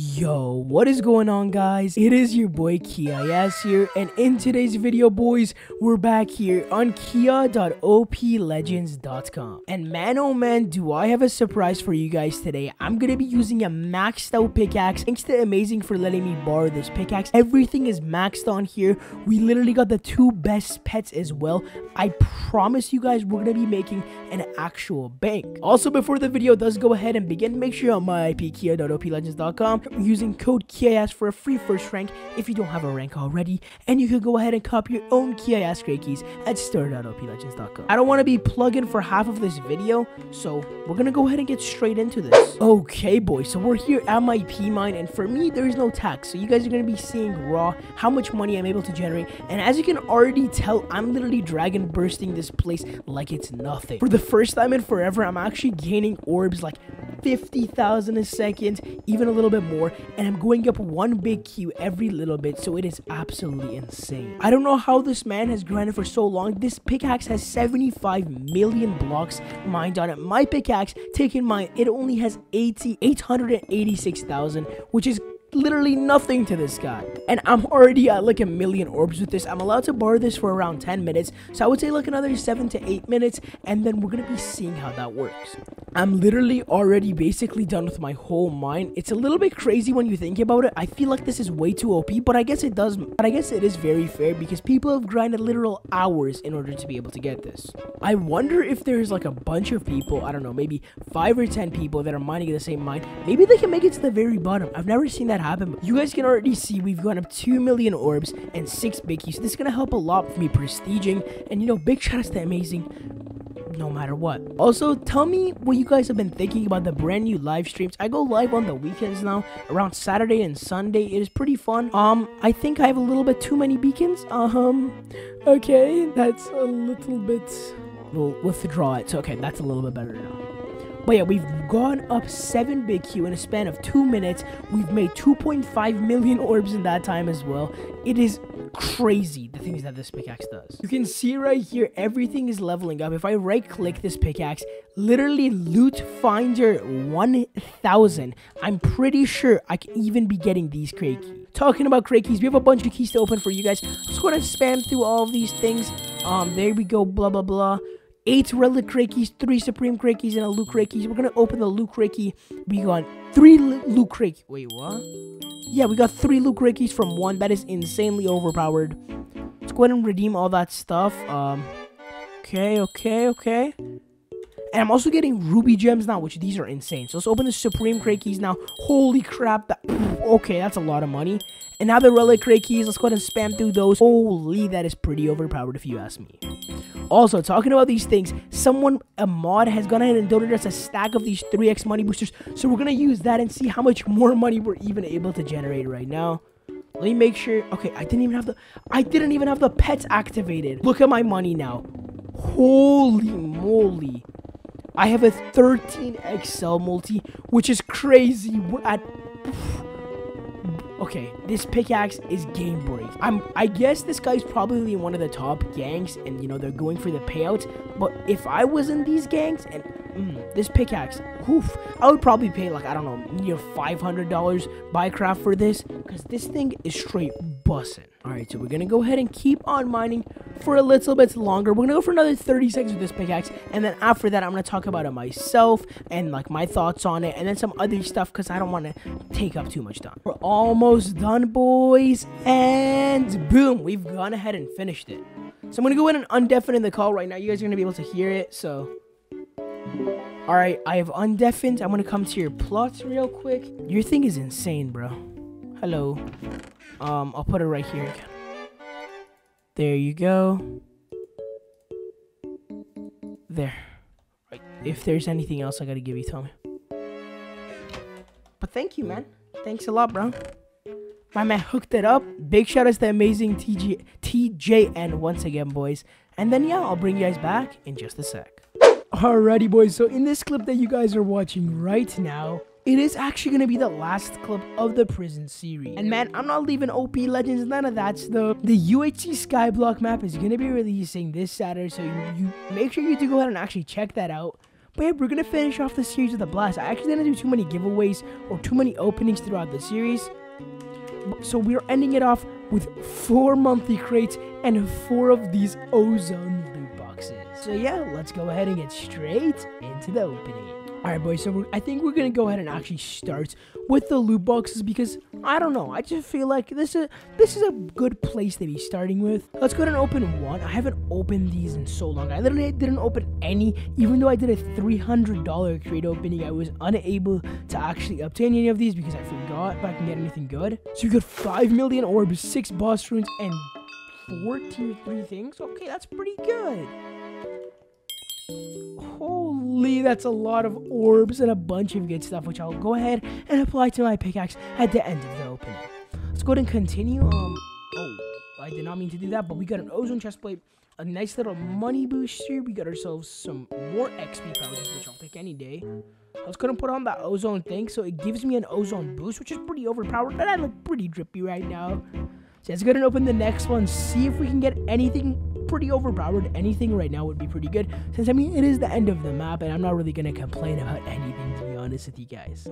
Yo, what is going on guys? It is your boy Kia here and in today's video boys, we're back here on kia.oplegends.com. And man oh man, do I have a surprise for you guys today. I'm gonna be using a maxed out pickaxe. Thanks to Amazing for letting me borrow this pickaxe. Everything is maxed on here. We literally got the two best pets as well. I promise you guys we're gonna be making an actual bank. Also before the video does go ahead and begin, make sure on my IP kia.oplegends.com using code KIAYAS for a free first rank if you don't have a rank already, and you can go ahead and copy your own KIAYAS great keys at store.oplegends.com. I don't want to be plugging for half of this video, so we're gonna go ahead and get straight into this. Okay, boys, so we're here at my P mine, and for me, there is no tax, so you guys are gonna be seeing raw how much money I'm able to generate, and as you can already tell, I'm literally dragon bursting this place like it's nothing. For the first time in forever, I'm actually gaining orbs like 50,000 a second, even a little bit more, and I'm going up one big queue every little bit, so it is absolutely insane. I don't know how this man has grinded for so long. This pickaxe has 75 million blocks mined on it. My pickaxe, taking mine, it only has 80, 886,000, which is literally nothing to this guy. And I'm already at like a million orbs with this. I'm allowed to borrow this for around 10 minutes. So I would say like another 7 to 8 minutes. And then we're going to be seeing how that works. I'm literally already basically done with my whole mine. It's a little bit crazy when you think about it. I feel like this is way too OP. But I guess it does. But I guess it is very fair because people have grinded literal hours in order to be able to get this. I wonder if there's like a bunch of people. I don't know. Maybe 5 or 10 people that are mining the same mine. Maybe they can make it to the very bottom. I've never seen that that happen. But you guys can already see we've gone up 2 million orbs and 6 biggies. So this is going to help a lot with me prestiging. And, you know, big shout outs to Amazing no matter what. Also, tell me what you guys have been thinking about the brand new live streams. I go live on the weekends now, around Saturday and Sunday. It is pretty fun. Um, I think I have a little bit too many beacons. Um, okay, that's a little bit. We'll withdraw it. So, okay, that's a little bit better now. But yeah, we've gone up 7 big Q in a span of 2 minutes. We've made 2.5 million orbs in that time as well. It is crazy the things that this pickaxe does. You can see right here, everything is leveling up. If I right click this pickaxe, literally loot finder 1000. I'm pretty sure I can even be getting these keys. Talking about crate keys, we have a bunch of keys to open for you guys. Just to spam through all of these things. Um, there we go, blah, blah, blah eight relic crate keys, three supreme crate keys, and a loot crate keys. We're gonna open the loot crate keys. We got three loot crate keys. Wait, what? Yeah, we got three loot crate keys from one. That is insanely overpowered. Let's go ahead and redeem all that stuff. Um, okay, okay, okay. And I'm also getting ruby gems now, which these are insane. So let's open the supreme crate keys now. Holy crap, that okay, that's a lot of money. And now the relic crate keys, let's go ahead and spam through those. Holy, that is pretty overpowered if you ask me. Also, talking about these things, someone, a mod, has gone ahead and donated us a stack of these 3x money boosters. So we're going to use that and see how much more money we're even able to generate right now. Let me make sure. Okay, I didn't even have the... I didn't even have the pets activated. Look at my money now. Holy moly. I have a 13 XL multi, which is crazy. We're at okay, this pickaxe is game break. I'm I guess this guy's probably one of the top gangs and you know they're going for the payouts. But if I was in these gangs and mm, this pickaxe, oof, I would probably pay like I don't know near five hundred dollars buy craft for this because this thing is straight bussin'. Alright, so we're gonna go ahead and keep on mining for a little bit longer. We're gonna go for another 30 seconds with this pickaxe, and then after that, I'm gonna talk about it myself and like my thoughts on it, and then some other stuff because I don't want to take up too much time. We're almost done, boys, and boom, we've gone ahead and finished it. So I'm gonna go ahead and undeafen the call right now. You guys are gonna be able to hear it, so. Alright, I have undeafened. I'm gonna come to your plots real quick. Your thing is insane, bro. Hello. Um, I'll put it right here again. There you go. There. Right. If there's anything else I gotta give you, tell me. But thank you, man. Thanks a lot, bro. My man hooked it up. Big shout out to the amazing TG TJN once again, boys. And then yeah, I'll bring you guys back in just a sec. Alrighty, boys. So in this clip that you guys are watching right now, it is actually going to be the last clip of the prison series. And man, I'm not leaving OP Legends, none of that stuff. The UHC Skyblock map is going to be releasing this Saturday, so you, you make sure you do go ahead and actually check that out. But yeah, we're gonna finish off the series with a blast. I actually didn't do too many giveaways or too many openings throughout the series. So we're ending it off with four monthly crates and four of these ozone loot boxes. So yeah, let's go ahead and get straight into the opening. Alright boys, so I think we're gonna go ahead and actually start with the loot boxes because I don't know, I just feel like this is this is a good place to be starting with. Let's go ahead and open one. I haven't opened these in so long. I literally didn't open any, even though I did a $300 crate opening. I was unable to actually obtain any of these because I forgot if I can get anything good. So we got 5 million orbs, 6 boss runes, and 4 tier 3 things. Okay, that's pretty good. Holy, that's a lot of orbs and a bunch of good stuff, which I'll go ahead and apply to my pickaxe at the end of the opening. Let's go ahead and continue. Um, oh, I did not mean to do that, but we got an ozone chest plate, a nice little money booster. We got ourselves some more XP which I'll take any day. I was gonna put on that ozone thing, so it gives me an ozone boost, which is pretty overpowered, and I look pretty drippy right now. So let's go ahead and open the next one, see if we can get anything pretty overpowered. Anything right now would be pretty good. Since, I mean, it is the end of the map, and I'm not really to complain about anything, to be honest with you guys.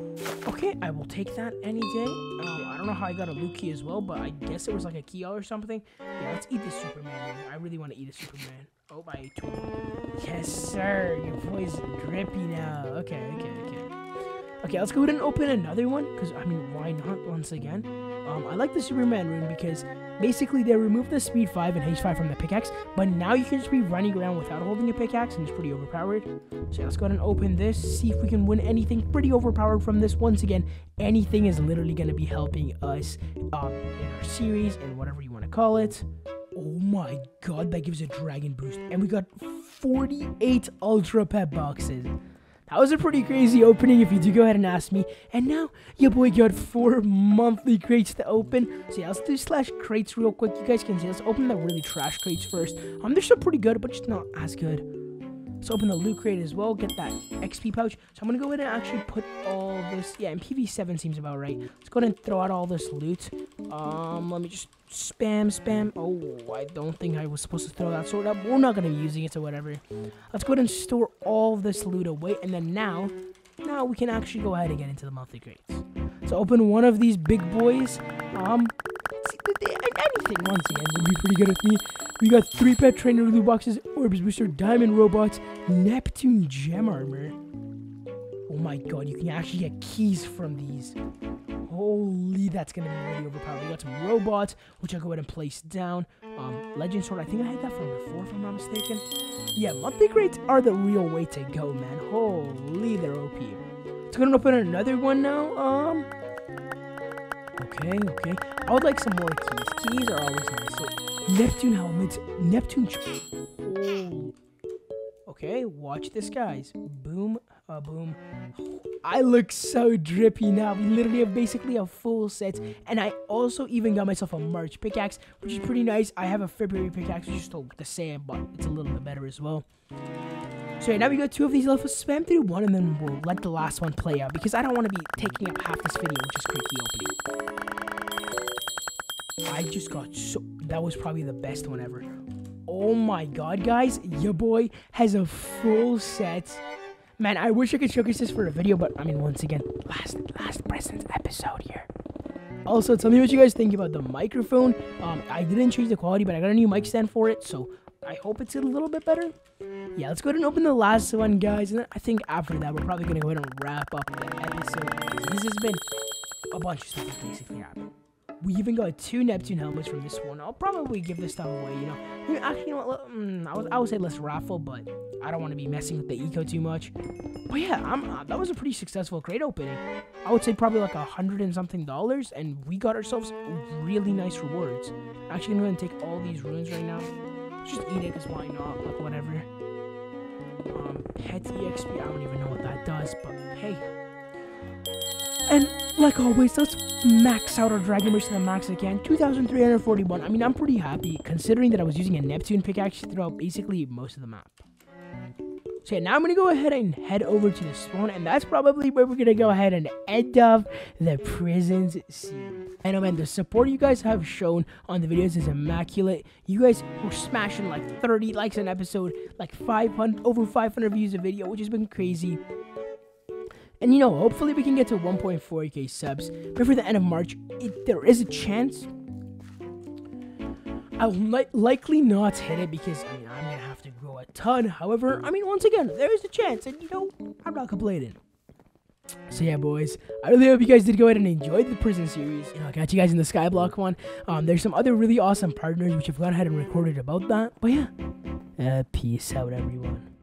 Okay, I will take that any day. Um, I don't know how I got a loot key as well, but I guess it was like a key or something. Yeah, let's eat this Superman. I really want to eat a Superman. Oh, my Yes, sir. Your boy's drippy now. Okay, okay, okay. Okay, let's go ahead and open another one, because, I mean, why not once again? Um, I like the Superman rune because basically they removed the speed 5 and haste 5 from the pickaxe, but now you can just be running around without holding a pickaxe, and it's pretty overpowered. So let's go ahead and open this, see if we can win anything pretty overpowered from this. Once again, anything is literally going to be helping us um, in our series and whatever you want to call it. Oh my god, that gives a dragon boost. And we got 48 ultra pet boxes. That was a pretty crazy opening if you do go ahead and ask me. And now, your boy got four monthly crates to open. So yeah, let's do slash crates real quick. You guys can see, let's open the really trash crates first. Um, they're still pretty good, but just not as good. Let's open the loot crate as well, get that XP pouch. So I'm going to go ahead and actually put all this, yeah, and PV7 seems about right. Let's go ahead and throw out all this loot. Um, let me just spam, spam. Oh, I don't think I was supposed to throw that sword up. We're not going to be using it, so whatever. Let's go ahead and store all this loot away, and then now, now we can actually go ahead and get into the monthly crates. So open one of these big boys. Um, anything once again would be pretty good with me. We got three pet trainer loot boxes, orbs booster, diamond robots, Neptune gem armor. Oh my god, you can actually get keys from these. Holy, that's gonna be really overpowered. We got some robots, which I'll go ahead and place down. Um, legend sword, I think I had that from before, if I'm not mistaken. Yeah, monthly crates are the real way to go, man. Holy, they're OP. So gonna open another one now. Um, Okay, okay. I would like some more keys. Keys are always nice. So, Neptune helmets. Neptune. Okay, watch this, guys. Boom, uh, boom. I look so drippy now. We literally have basically a full set. And I also even got myself a March pickaxe, which is pretty nice. I have a February pickaxe, which is still the same, but it's a little bit better as well. So yeah, now we got two of these left. Spam through one and then we'll let the last one play out because I don't want to be taking up half this video just quick opening. I just got so... That was probably the best one ever. Oh my god, guys. Your boy has a full set. Man, I wish I could showcase this for a video, but I mean, once again, last last present episode here. Also, tell me what you guys think about the microphone. Um, I didn't change the quality, but I got a new mic stand for it, so I hope it's a little bit better. Yeah, let's go ahead and open the last one, guys. And I think after that, we're probably going to go ahead and wrap up the episode. This has been a bunch of stuff that's basically happened. We even got two Neptune helmets from this one. I'll probably give this stuff away, you know. Actually, you know what? Mm, I, would, I would say let's raffle, but I don't want to be messing with the eco too much. But yeah, uh, that was a pretty successful crate opening. I would say probably like a hundred and something dollars, and we got ourselves really nice rewards. Actually, I'm going to take all these runes right now. Just eat it, because why not? Like, whatever. Um, pet EXP, I don't even know what that does, but hey. And like always, let's max out our Dragon Bridge to the max again. 2,341. I mean, I'm pretty happy considering that I was using a Neptune pickaxe throughout basically most of the map. So yeah, now I'm gonna go ahead and head over to the spawn, and that's probably where we're gonna go ahead and end up the prisons scene. And oh man, the support you guys have shown on the videos is immaculate. You guys were smashing like 30 likes an episode, like 500 over 500 views a video, which has been crazy. And you know, hopefully we can get to 1.4k subs before the end of March. It, there is a chance. I will li likely not hit it because I mean I'm a ton. However, I mean once again, there is a chance, and you know I'm not complaining. So yeah, boys, I really hope you guys did go ahead and enjoy the prison series. You know, I got you guys in the Skyblock one. Um, there's some other really awesome partners which I've gone ahead and recorded about that. But yeah, uh, peace out, everyone.